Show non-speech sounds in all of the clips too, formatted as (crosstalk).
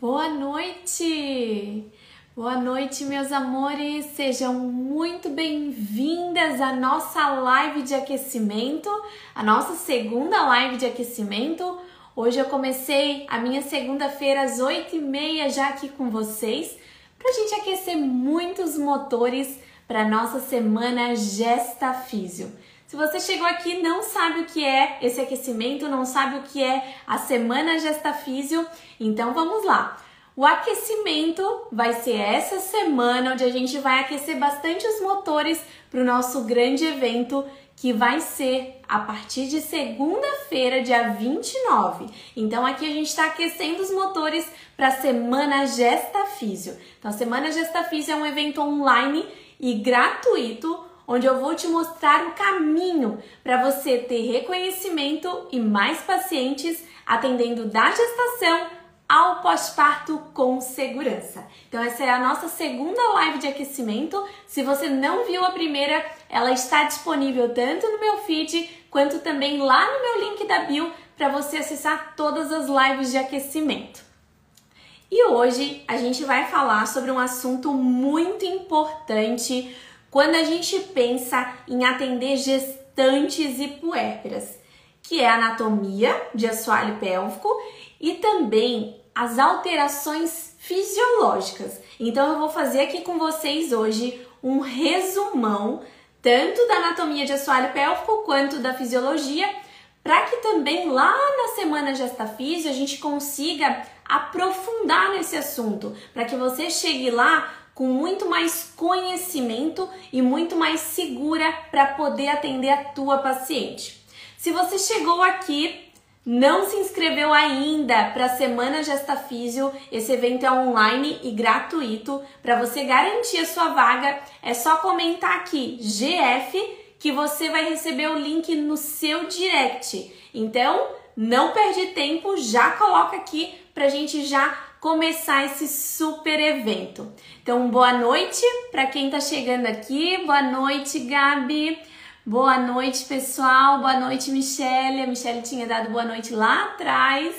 Boa noite! Boa noite, meus amores! Sejam muito bem-vindas à nossa live de aquecimento, a nossa segunda live de aquecimento. Hoje eu comecei a minha segunda-feira às 8h30 já aqui com vocês para a gente aquecer muitos motores para nossa semana Gesta Físio. Se você chegou aqui e não sabe o que é esse aquecimento, não sabe o que é a semana Gesta Físio, então vamos lá. O aquecimento vai ser essa semana onde a gente vai aquecer bastante os motores para o nosso grande evento que vai ser a partir de segunda-feira, dia 29. Então aqui a gente está aquecendo os motores para a Semana Gesta Físio. Então a Semana Gesta Físio é um evento online e gratuito onde eu vou te mostrar o caminho para você ter reconhecimento e mais pacientes atendendo da gestação ao pós-parto com segurança. Então essa é a nossa segunda live de aquecimento. Se você não viu a primeira, ela está disponível tanto no meu feed quanto também lá no meu link da bio para você acessar todas as lives de aquecimento. E hoje a gente vai falar sobre um assunto muito importante quando a gente pensa em atender gestantes e puérperas, que é a anatomia de assoalho pélvico e também as alterações fisiológicas. Então eu vou fazer aqui com vocês hoje um resumão tanto da anatomia de assoalho pélvico quanto da fisiologia, para que também lá na semana Gestafísio a gente consiga aprofundar nesse assunto, para que você chegue lá com muito mais conhecimento e muito mais segura para poder atender a tua paciente. Se você chegou aqui não se inscreveu ainda para a Semana Gesta Físio, esse evento é online e gratuito. Para você garantir a sua vaga, é só comentar aqui GF que você vai receber o link no seu direct. Então, não perde tempo, já coloca aqui para a gente já começar esse super evento. Então, boa noite para quem está chegando aqui. Boa noite, Gabi. Boa noite, pessoal. Boa noite, Michelle. A Michelle tinha dado boa noite lá atrás.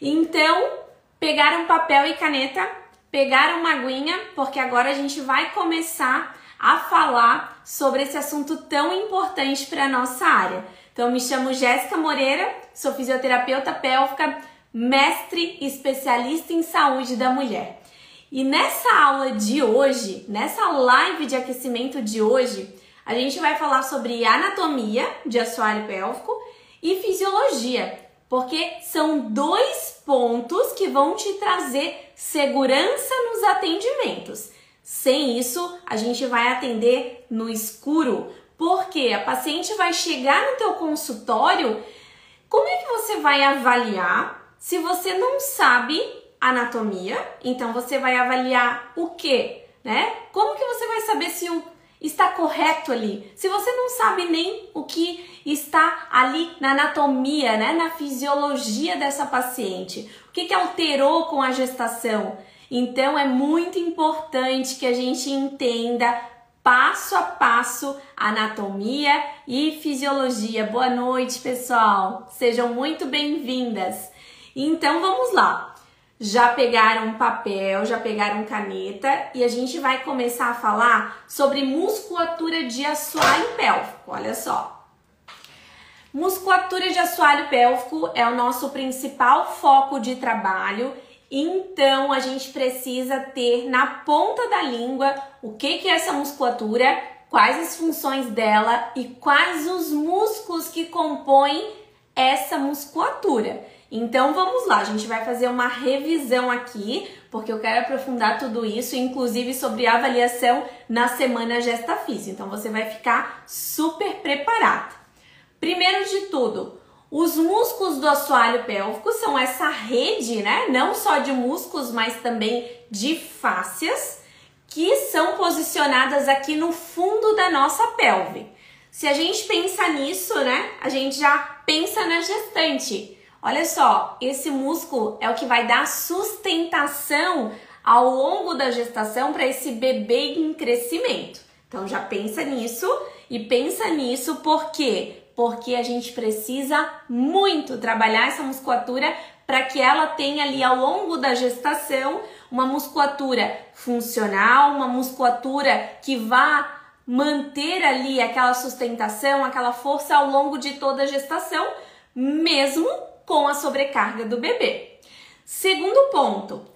Então, pegaram papel e caneta, pegaram uma aguinha, porque agora a gente vai começar a falar sobre esse assunto tão importante para a nossa área. Então, me chamo Jéssica Moreira, sou fisioterapeuta pélvica mestre especialista em saúde da mulher. E nessa aula de hoje, nessa live de aquecimento de hoje, a gente vai falar sobre anatomia de assoalho pélvico e fisiologia, porque são dois pontos que vão te trazer segurança nos atendimentos. Sem isso, a gente vai atender no escuro, porque a paciente vai chegar no teu consultório, como é que você vai avaliar se você não sabe anatomia, então você vai avaliar o que, né? Como que você vai saber se o está correto ali? Se você não sabe nem o que está ali na anatomia, né, na fisiologia dessa paciente, o que que alterou com a gestação? Então é muito importante que a gente entenda passo a passo anatomia e fisiologia. Boa noite, pessoal. Sejam muito bem-vindas. Então vamos lá. Já pegaram papel, já pegaram caneta e a gente vai começar a falar sobre musculatura de assoalho pélvico. Olha só. Musculatura de assoalho pélvico é o nosso principal foco de trabalho, então a gente precisa ter na ponta da língua o que, que é essa musculatura, quais as funções dela e quais os músculos que compõem essa musculatura. Então vamos lá, a gente vai fazer uma revisão aqui, porque eu quero aprofundar tudo isso, inclusive sobre avaliação na semana Gesta Física. Então você vai ficar super preparado. Primeiro de tudo, os músculos do assoalho pélvico são essa rede, né? Não só de músculos, mas também de fáscias, que são posicionadas aqui no fundo da nossa pelve. Se a gente pensa nisso, né? A gente já pensa na gestante. Olha só, esse músculo é o que vai dar sustentação ao longo da gestação para esse bebê em crescimento. Então já pensa nisso e pensa nisso por quê? Porque a gente precisa muito trabalhar essa musculatura para que ela tenha ali ao longo da gestação uma musculatura funcional, uma musculatura que vá manter ali aquela sustentação, aquela força ao longo de toda a gestação, mesmo com a sobrecarga do bebê. Segundo ponto,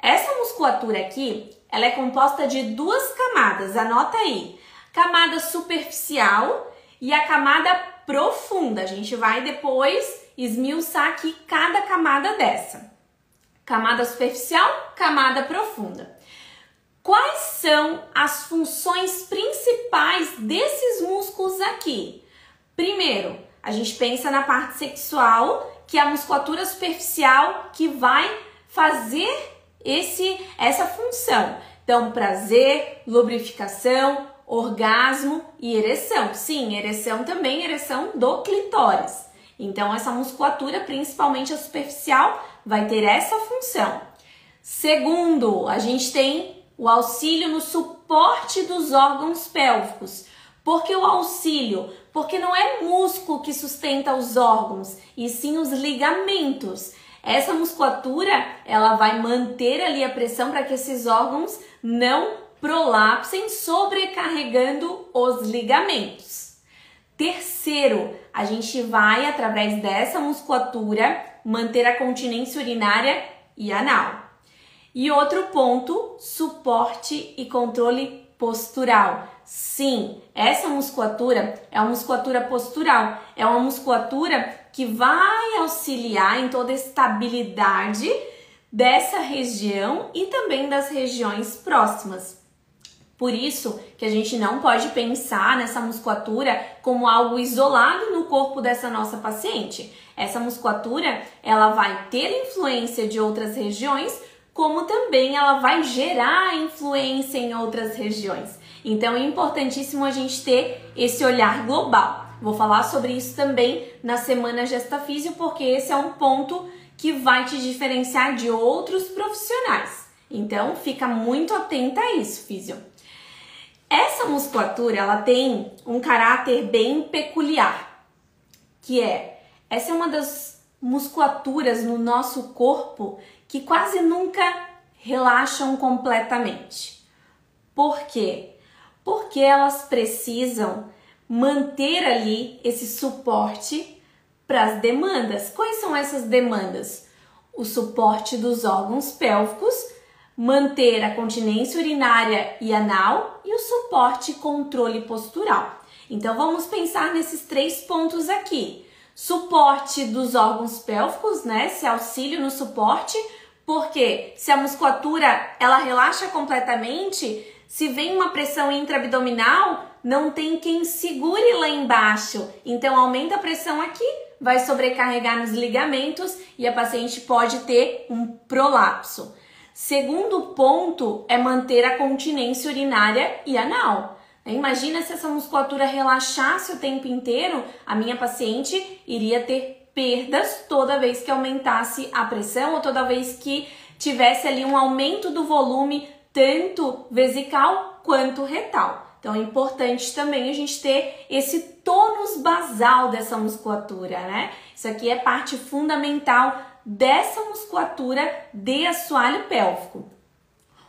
essa musculatura aqui, ela é composta de duas camadas, anota aí. Camada superficial e a camada profunda. A gente vai depois esmiuçar aqui cada camada dessa. Camada superficial, camada profunda. Quais são as funções principais desses músculos aqui? Primeiro, a gente pensa na parte sexual, que é a musculatura superficial que vai fazer esse essa função. Então, prazer, lubrificação, orgasmo e ereção. Sim, ereção também, ereção do clitóris. Então, essa musculatura, principalmente a superficial, vai ter essa função. Segundo, a gente tem o auxílio no suporte dos órgãos pélvicos. Por que o auxílio? Porque não é músculo que sustenta os órgãos, e sim os ligamentos. Essa musculatura, ela vai manter ali a pressão para que esses órgãos não prolapsem, sobrecarregando os ligamentos. Terceiro, a gente vai, através dessa musculatura, manter a continência urinária e anal. E outro ponto, suporte e controle postural. Sim, essa musculatura é uma musculatura postural, é uma musculatura que vai auxiliar em toda a estabilidade dessa região e também das regiões próximas. Por isso que a gente não pode pensar nessa musculatura como algo isolado no corpo dessa nossa paciente. Essa musculatura, ela vai ter influência de outras regiões, como também ela vai gerar influência em outras regiões. Então é importantíssimo a gente ter esse olhar global. Vou falar sobre isso também na semana Gesta Físio, porque esse é um ponto que vai te diferenciar de outros profissionais. Então, fica muito atenta a isso, físio. Essa musculatura, ela tem um caráter bem peculiar, que é, essa é uma das musculaturas no nosso corpo que quase nunca relaxam completamente. Por quê? Porque elas precisam manter ali esse suporte para as demandas. Quais são essas demandas? O suporte dos órgãos pélvicos manter a continência urinária e anal e o suporte controle postural. Então vamos pensar nesses três pontos aqui. Suporte dos órgãos pélvicos, né? Esse auxílio no suporte, porque se a musculatura ela relaxa completamente, se vem uma pressão intraabdominal, não tem quem segure lá embaixo. Então aumenta a pressão aqui, vai sobrecarregar nos ligamentos e a paciente pode ter um prolapso. Segundo ponto é manter a continência urinária e anal. Imagina se essa musculatura relaxasse o tempo inteiro, a minha paciente iria ter perdas toda vez que aumentasse a pressão ou toda vez que tivesse ali um aumento do volume tanto vesical quanto retal. Então é importante também a gente ter esse tônus basal dessa musculatura, né? Isso aqui é parte fundamental dessa musculatura de assoalho pélvico.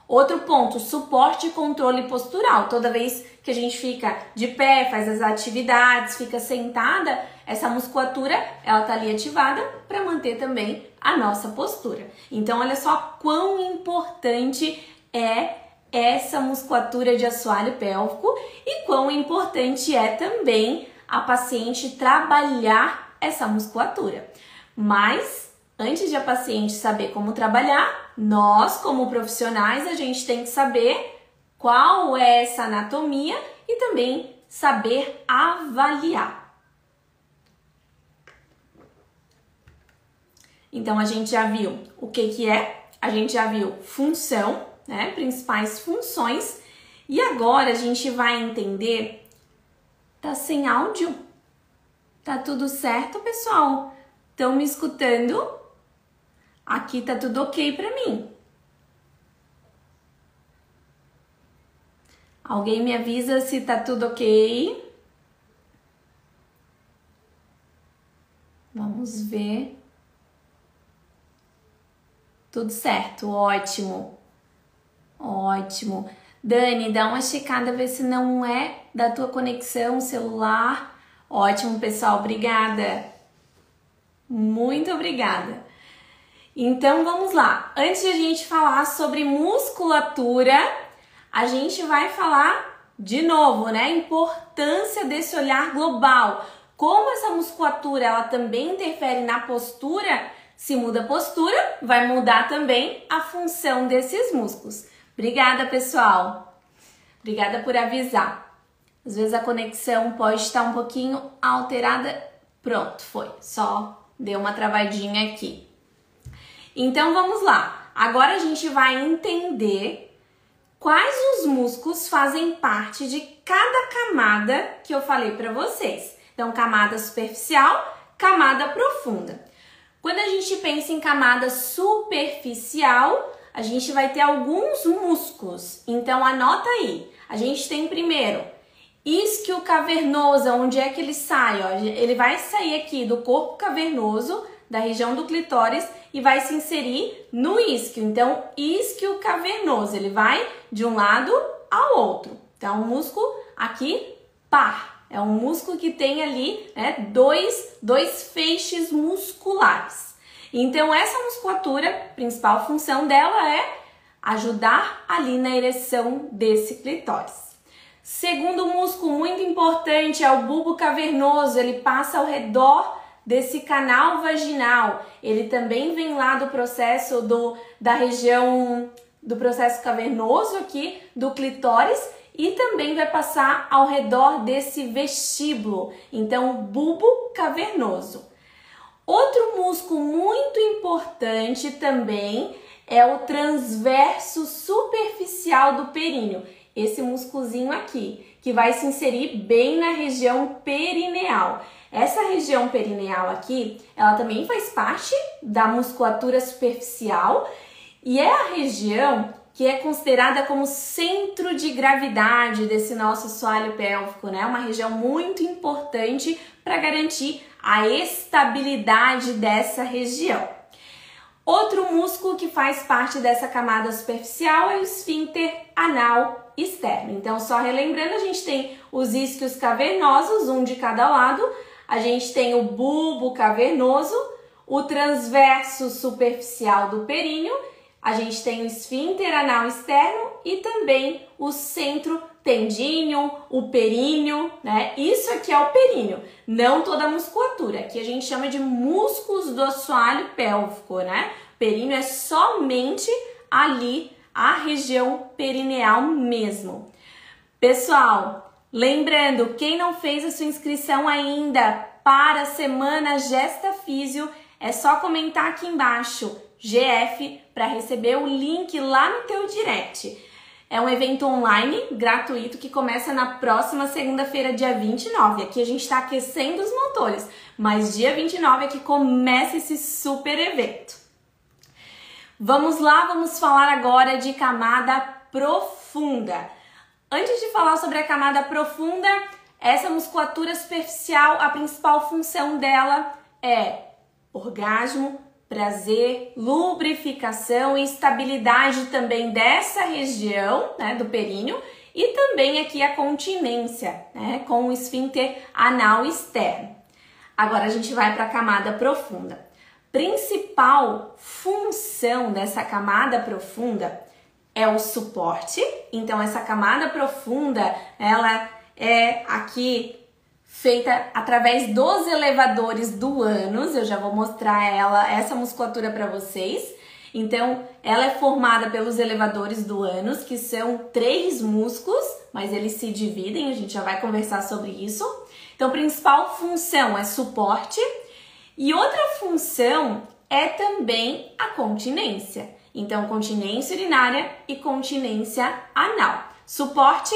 Outro ponto, suporte e controle postural. Toda vez que a gente fica de pé, faz as atividades, fica sentada, essa musculatura ela tá ali ativada para manter também a nossa postura. Então, olha só quão importante é essa musculatura de assoalho pélvico e quão importante é também a paciente trabalhar essa musculatura. Mas Antes de a paciente saber como trabalhar, nós, como profissionais, a gente tem que saber qual é essa anatomia e também saber avaliar. Então a gente já viu o que que é, a gente já viu função, né, principais funções, e agora a gente vai entender tá sem áudio? Tá tudo certo, pessoal? Estão me escutando? Aqui tá tudo ok para mim. Alguém me avisa se tá tudo ok? Vamos ver. Tudo certo, ótimo. Ótimo. Dani, dá uma checada, ver se não é da tua conexão celular. Ótimo, pessoal, obrigada. Muito obrigada. Então vamos lá. Antes de a gente falar sobre musculatura, a gente vai falar de novo, né? A importância desse olhar global. Como essa musculatura ela também interfere na postura, se muda a postura, vai mudar também a função desses músculos. Obrigada, pessoal. Obrigada por avisar. Às vezes a conexão pode estar um pouquinho alterada. Pronto, foi. Só deu uma travadinha aqui. Então vamos lá. Agora a gente vai entender quais os músculos fazem parte de cada camada que eu falei para vocês. Então, camada superficial, camada profunda. Quando a gente pensa em camada superficial, a gente vai ter alguns músculos. Então anota aí. A gente tem primeiro isquio cavernoso, onde é que ele sai? Ó? Ele vai sair aqui do corpo cavernoso, da região do clitóris e vai se inserir no isquio. Então, isquio cavernoso, ele vai de um lado ao outro. Então, o músculo aqui par. É um músculo que tem ali né, dois, dois feixes musculares. Então, essa musculatura, principal função dela é ajudar ali na ereção desse clitóris. Segundo músculo muito importante é o bulbo cavernoso, ele passa ao redor desse canal vaginal. Ele também vem lá do processo do, da região do processo cavernoso aqui do clitóris e também vai passar ao redor desse vestíbulo. Então, bulbo cavernoso. Outro músculo muito importante também é o transverso superficial do períneo. Esse músculozinho aqui, que vai se inserir bem na região perineal. Essa região perineal aqui, ela também faz parte da musculatura superficial e é a região que é considerada como centro de gravidade desse nosso assoalho pélvico, né? Uma região muito importante para garantir a estabilidade dessa região. Outro músculo que faz parte dessa camada superficial é o esfíncter anal externo. Então, só relembrando, a gente tem os isquios cavernosos, um de cada lado, a gente tem o bulbo cavernoso, o transverso superficial do períneo, a gente tem o esfíncter anal externo e também o centro tendíneo, o períneo, né? Isso aqui é o períneo, não toda a musculatura. Aqui a gente chama de músculos do assoalho pélvico, né? Períneo é somente ali a região perineal mesmo. Pessoal, lembrando, quem não fez a sua inscrição ainda para a semana Gesta Físio, é só comentar aqui embaixo GF para receber o link lá no teu direct. É um evento online gratuito que começa na próxima segunda-feira, dia 29. Aqui a gente está aquecendo os motores, mas dia 29 é que começa esse super evento. Vamos lá, vamos falar agora de camada profunda. Antes de falar sobre a camada profunda, essa musculatura superficial, a principal função dela é orgasmo, prazer, lubrificação e estabilidade também dessa região, né, do períneo, e também aqui a continência, né, com o esfíncter anal externo. Agora a gente vai para a camada profunda. Principal função dessa camada profunda é o suporte. Então essa camada profunda, ela é aqui feita através dos elevadores do ânus. Eu já vou mostrar ela, essa musculatura para vocês. Então, ela é formada pelos elevadores do ânus, que são três músculos, mas eles se dividem, a gente já vai conversar sobre isso. Então, principal função é suporte, e outra função é também a continência. Então, continência urinária e continência anal. Suporte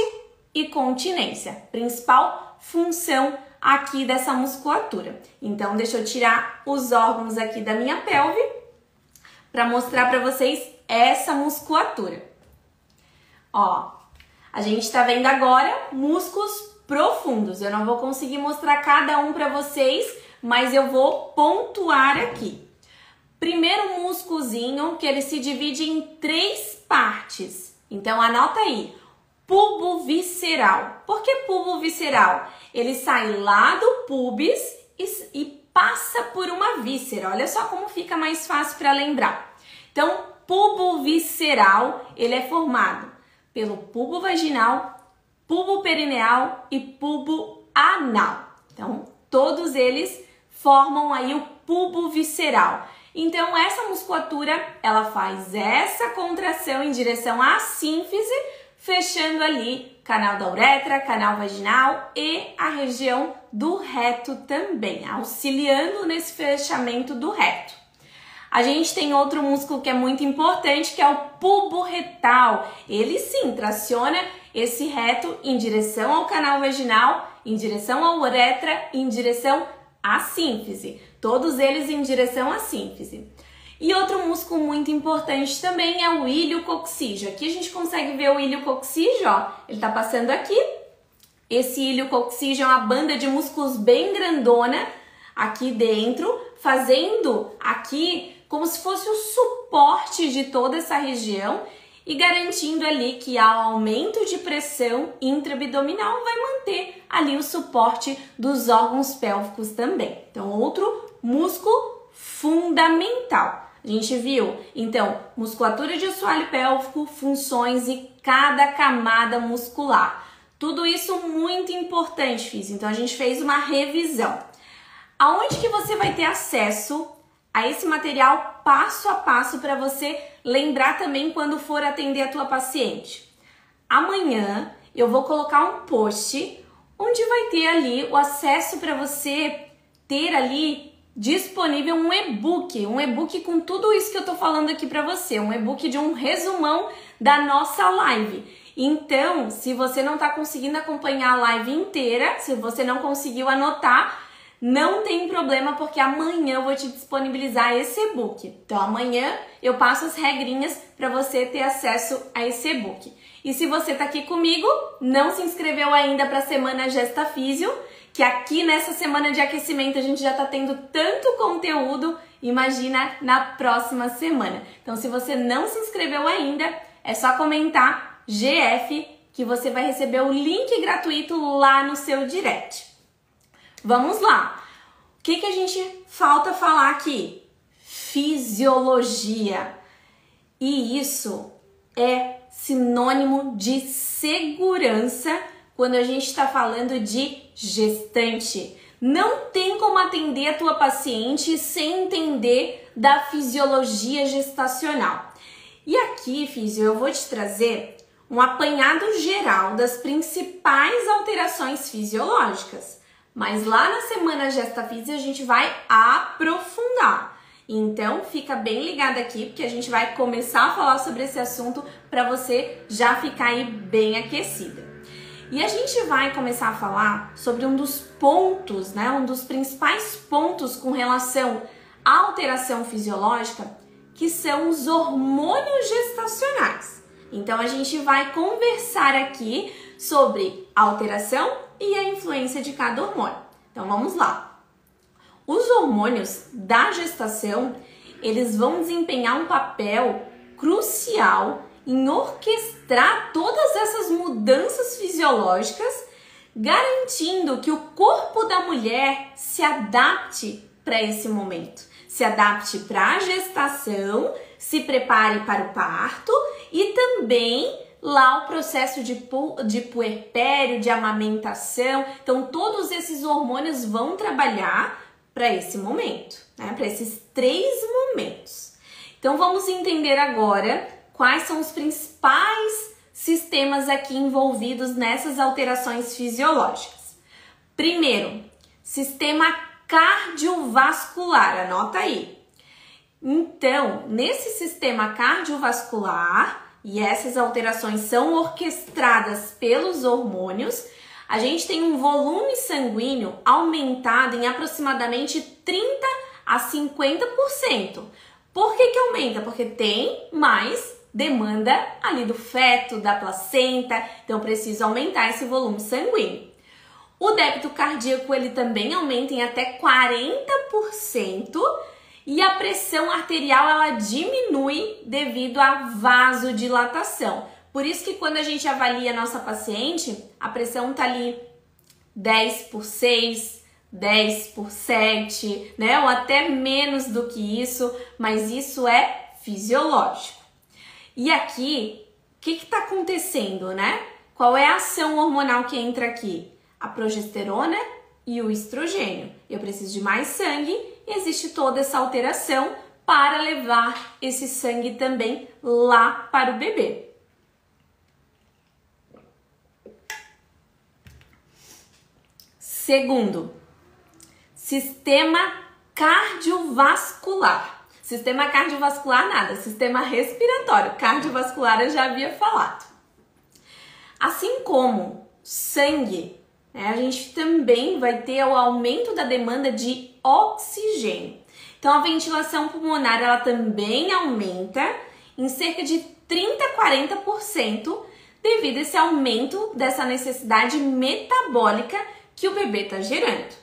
e continência. Principal função aqui dessa musculatura. Então, deixa eu tirar os órgãos aqui da minha pelve para mostrar para vocês essa musculatura. Ó, a gente está vendo agora músculos profundos. Eu não vou conseguir mostrar cada um para vocês, mas eu vou pontuar aqui. Primeiro músculozinho que ele se divide em três partes. Então anota aí. Pubo visceral. Por que pubo visceral? Ele sai lá do pubis e, e passa por uma víscera. Olha só como fica mais fácil para lembrar. Então, pubo visceral, ele é formado pelo pubo vaginal, pubo perineal e pubo anal. Então, todos eles formam aí o pubo visceral. Então, essa musculatura, ela faz essa contração em direção à sínfise, fechando ali canal da uretra, canal vaginal e a região do reto também, auxiliando nesse fechamento do reto. A gente tem outro músculo que é muito importante, que é o pubo retal. Ele sim traciona esse reto em direção ao canal vaginal, em direção à uretra, em direção à sínfise. Todos eles em direção à sínfise. E outro músculo muito importante também é o ilho coxígeo. Aqui a gente consegue ver o ilho coxígeo, ó. Ele tá passando aqui. Esse ilho coxígeo é uma banda de músculos bem grandona aqui dentro, fazendo aqui como se fosse o suporte de toda essa região e garantindo ali que ao aumento de pressão intraabdominal vai manter ali o suporte dos órgãos pélvicos também. Então, outro músculo fundamental. A gente viu, então, musculatura de assoalho pélvico, funções e cada camada muscular. Tudo isso muito importante, fiz. Então, a gente fez uma revisão. Aonde que você vai ter acesso a esse material passo a passo para você lembrar também quando for atender a tua paciente. Amanhã eu vou colocar um post onde vai ter ali o acesso para você ter ali disponível um e-book, um e-book com tudo isso que eu tô falando aqui para você, um e-book de um resumão da nossa live. Então, se você não está conseguindo acompanhar a live inteira, se você não conseguiu anotar, não tem problema porque amanhã eu vou te disponibilizar esse e-book. Então amanhã eu passo as regrinhas para você ter acesso a esse e-book. E se você está aqui comigo, não se inscreveu ainda para a semana Gesta Físio, que aqui nessa semana de aquecimento a gente já está tendo tanto conteúdo, imagina na próxima semana. Então se você não se inscreveu ainda, é só comentar GF que você vai receber o link gratuito lá no seu direct. Vamos lá. O que, que a gente falta falar aqui? Fisiologia. E isso é sinônimo de segurança quando a gente está falando de gestante. Não tem como atender a tua paciente sem entender da fisiologia gestacional. E aqui, Físio, eu vou te trazer um apanhado geral das principais alterações fisiológicas. Mas lá na semana Gesta Física a gente vai aprofundar. Então fica bem ligado aqui porque a gente vai começar a falar sobre esse assunto para você já ficar aí bem aquecida. E a gente vai começar a falar sobre um dos pontos, né, um dos principais pontos com relação à alteração fisiológica, que são os hormônios gestacionais. Então a gente vai conversar aqui sobre alteração e a influência de cada hormônio. Então vamos lá. Os hormônios da gestação, eles vão desempenhar um papel crucial em orquestrar todas essas mudanças fisiológicas, garantindo que o corpo da mulher se adapte para esse momento, se adapte para a gestação, se prepare para o parto e também lá o processo de, pu de puerpério, de amamentação. Então, todos esses hormônios vão trabalhar para esse momento, né? para esses três momentos. Então, vamos entender agora quais são os principais sistemas aqui envolvidos nessas alterações fisiológicas. Primeiro, sistema cardiovascular, anota aí. Então, nesse sistema cardiovascular, e essas alterações são orquestradas pelos hormônios, a gente tem um volume sanguíneo aumentado em aproximadamente 30 a 50%. Por que, que aumenta? Porque tem mais demanda ali do feto, da placenta, então precisa aumentar esse volume sanguíneo. O débito cardíaco ele também aumenta em até 40% e a pressão arterial ela diminui devido à vasodilatação. Por isso que quando a gente avalia a nossa paciente, a pressão tá ali 10 por 6, 10 por 7, né? Ou até menos do que isso, mas isso é fisiológico. E aqui, o que está acontecendo, né? Qual é a ação hormonal que entra aqui? A progesterona e o estrogênio. Eu preciso de mais sangue e existe toda essa alteração para levar esse sangue também lá para o bebê. Segundo, sistema cardiovascular. Sistema cardiovascular nada, sistema respiratório. Cardiovascular eu já havia falado. Assim como sangue, né, a gente também vai ter o aumento da demanda de oxigênio. Então a ventilação pulmonar ela também aumenta em cerca de 30 a 40% devido a esse aumento dessa necessidade metabólica que o bebê está gerando.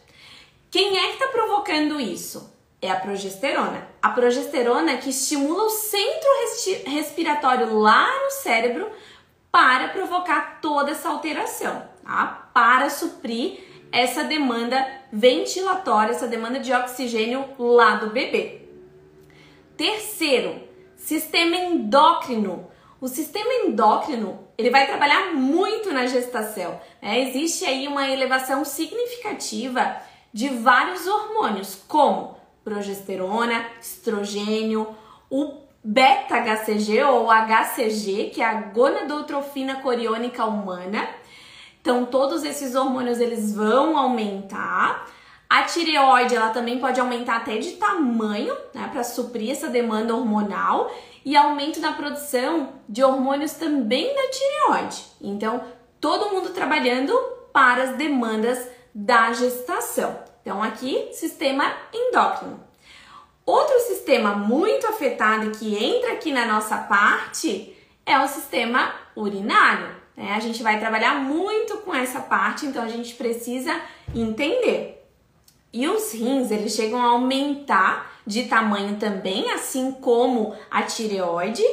Quem é que está provocando isso? É a progesterona. A progesterona que estimula o centro respiratório lá no cérebro para provocar toda essa alteração, tá? Para suprir essa demanda ventilatória, essa demanda de oxigênio lá do bebê. Terceiro, sistema endócrino. O sistema endócrino ele vai trabalhar muito na gestação. Né? Existe aí uma elevação significativa de vários hormônios, como progesterona, estrogênio, o beta-HCG ou HCG, que é a gonadotrofina coriônica humana. Então, todos esses hormônios eles vão aumentar. A tireoide ela também pode aumentar até de tamanho, né, para suprir essa demanda hormonal e aumento na produção de hormônios também da tireoide. Então, todo mundo trabalhando para as demandas da gestação. Então, aqui, sistema endócrino. Outro sistema muito afetado que entra aqui na nossa parte é o sistema urinário. Né? A gente vai trabalhar muito com essa parte, então a gente precisa entender. E os rins, eles chegam a aumentar de tamanho também, assim como a tireoide,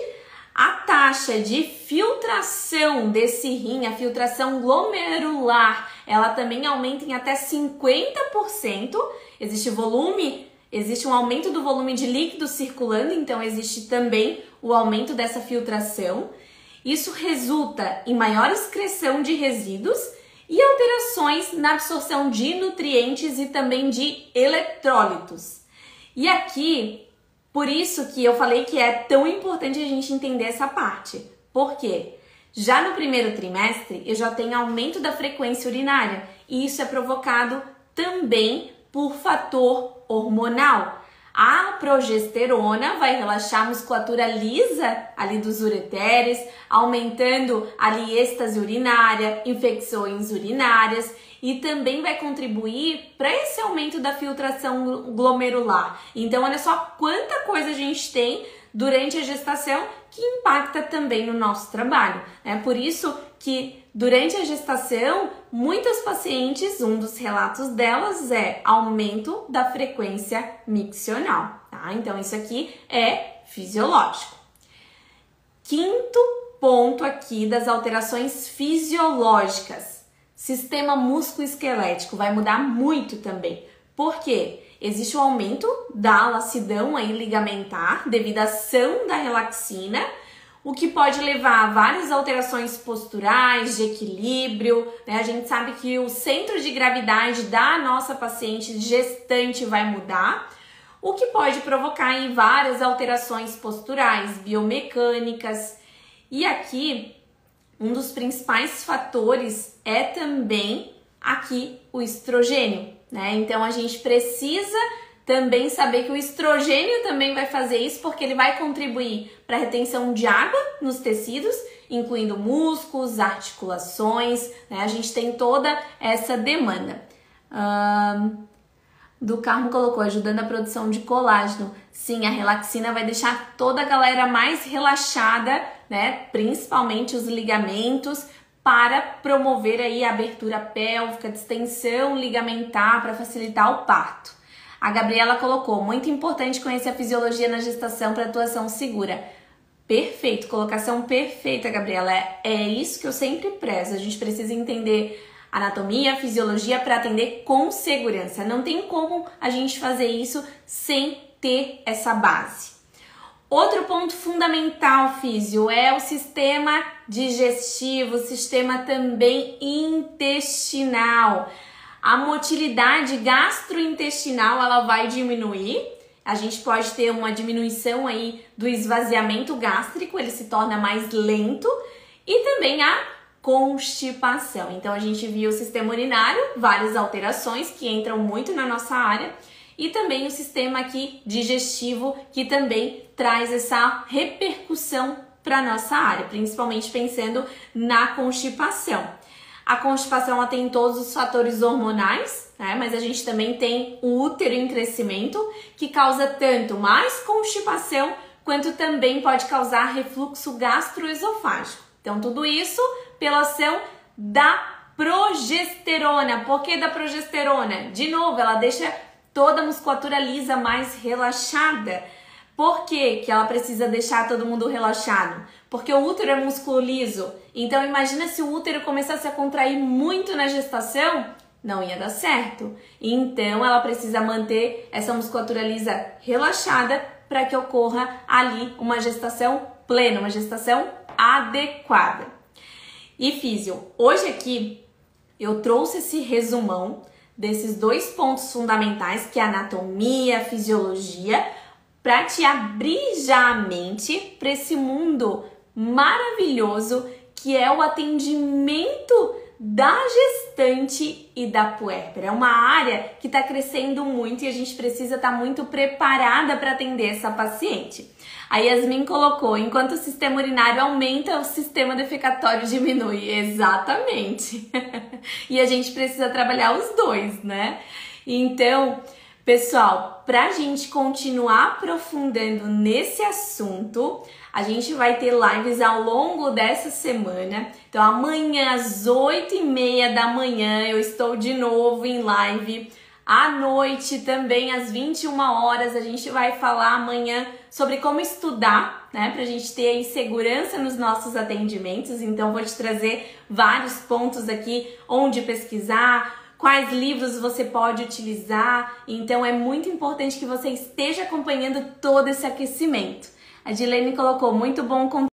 a taxa de filtração desse rim, a filtração glomerular, ela também aumenta em até 50%. Existe volume, existe um aumento do volume de líquido circulando, então existe também o aumento dessa filtração. Isso resulta em maior excreção de resíduos e alterações na absorção de nutrientes e também de eletrólitos. E aqui por isso que eu falei que é tão importante a gente entender essa parte. Por quê? Já no primeiro trimestre, eu já tenho aumento da frequência urinária e isso é provocado também por fator hormonal. A progesterona vai relaxar a musculatura lisa ali dos ureteres, aumentando ali êxtase urinária, infecções urinárias e também vai contribuir para esse aumento da filtração glomerular. Então, olha só quanta coisa a gente tem durante a gestação que impacta também no nosso trabalho. É por isso que durante a gestação, muitas pacientes, um dos relatos delas é aumento da frequência miccional, tá? Então, isso aqui é fisiológico. Quinto ponto aqui das alterações fisiológicas Sistema músculo-esquelético vai mudar muito também. Por quê? Existe um aumento da lacidão aí ligamentar devido à ação da relaxina, o que pode levar a várias alterações posturais, de equilíbrio. Né? A gente sabe que o centro de gravidade da nossa paciente gestante vai mudar, o que pode provocar aí várias alterações posturais, biomecânicas. E aqui um dos principais fatores é também aqui o estrogênio, né? Então a gente precisa também saber que o estrogênio também vai fazer isso porque ele vai contribuir para a retenção de água nos tecidos, incluindo músculos, articulações, né? A gente tem toda essa demanda. Um, do Carmo colocou, ajudando a produção de colágeno. Sim, a relaxina vai deixar toda a galera mais relaxada, né? Principalmente os ligamentos, para promover aí a abertura pélvica, distensão ligamentar para facilitar o parto. A Gabriela colocou: muito importante conhecer a fisiologia na gestação para atuação segura. Perfeito, colocação perfeita, Gabriela. É, é isso que eu sempre prezo. A gente precisa entender anatomia, fisiologia para atender com segurança. Não tem como a gente fazer isso sem ter essa base. Outro ponto fundamental, físio, é o sistema digestivo, sistema também intestinal. A motilidade gastrointestinal ela vai diminuir. A gente pode ter uma diminuição aí do esvaziamento gástrico, ele se torna mais lento e também a constipação. Então a gente viu o sistema urinário, várias alterações que entram muito na nossa área e também o sistema aqui digestivo que também traz essa repercussão para nossa área, principalmente pensando na constipação. A constipação ela tem todos os fatores hormonais, né? Mas a gente também tem o útero em crescimento, que causa tanto mais constipação quanto também pode causar refluxo gastroesofágico. Então, tudo isso pela ação da progesterona. Por que da progesterona? De novo, ela deixa toda a musculatura lisa mais relaxada. Por que, que ela precisa deixar todo mundo relaxado? Porque o útero é músculo liso. Então imagina se o útero começasse a contrair muito na gestação, não ia dar certo. Então ela precisa manter essa musculatura lisa relaxada para que ocorra ali uma gestação plena, uma gestação adequada. E físio, hoje aqui eu trouxe esse resumão desses dois pontos fundamentais, que é anatomia, fisiologia, para te abrir já a mente para esse mundo maravilhoso que é o atendimento da gestante e da puérpera. É uma área que está crescendo muito e a gente precisa estar tá muito preparada para atender essa paciente. A Yasmin colocou: enquanto o sistema urinário aumenta, o sistema defecatório diminui. Exatamente. (laughs) e a gente precisa trabalhar os dois, né? Então, pessoal, para a gente continuar aprofundando nesse assunto, a gente vai ter lives ao longo dessa semana. Então, amanhã às 8 e meia da manhã eu estou de novo em live. À noite, também às 21 horas, a gente vai falar amanhã sobre como estudar, né? Pra gente ter segurança nos nossos atendimentos. Então, vou te trazer vários pontos aqui onde pesquisar, quais livros você pode utilizar. Então, é muito importante que você esteja acompanhando todo esse aquecimento. A Dilene colocou muito bom conteúdo.